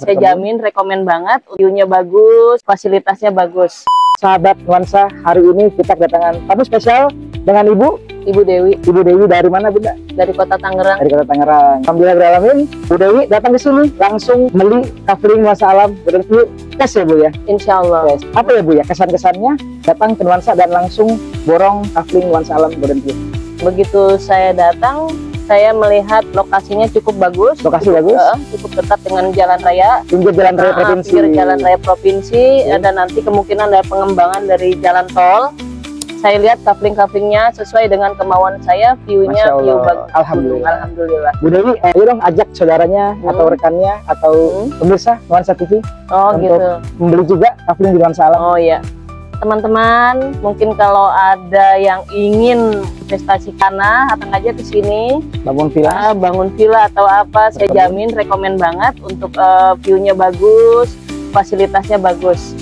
Saya jamin rekomen banget, view-nya bagus, fasilitasnya bagus. Sahabat nuansa, hari ini kita kedatangan tamu spesial dengan Ibu. Ibu Dewi Ibu Dewi dari mana Bunda? dari Kota Tangerang. Dari Kota Tangerang. Alhamdulillah beralamin. Bu Dewi datang ke sini langsung beli kafling nuansa alam berview tes ya Bu ya. Insya Allah. Tes. Apa ya Bu ya kesan-kesannya datang ke nuansa dan langsung borong kafling nuansa alam berview. Begitu saya datang, saya melihat lokasinya cukup bagus. Lokasi cukup, bagus. eh, cukup dekat dengan jalan raya. Pinggir jalan raya provinsi. pinggir jalan raya provinsi Oke. dan nanti kemungkinan ada pengembangan dari jalan tol. Saya lihat kafling-kaflingnya sesuai dengan kemauan saya, view-nya view bagus. Alhamdulillah. Alhamdulillah. Bu Dewi, eh, ayo dong ajak saudaranya Hmm. atau rekannya atau Hmm. pemirsa nuansa TV Oh Untuk- gitu. membeli juga kafling di nuansa alam. Oh ya, teman-teman, mungkin kalau ada yang ingin investasi tanah, datang aja ke sini, Bangun villa. ah, bangun villa atau apa, saya jamin rekomen banget untuk eh, view-nya bagus, fasilitasnya bagus.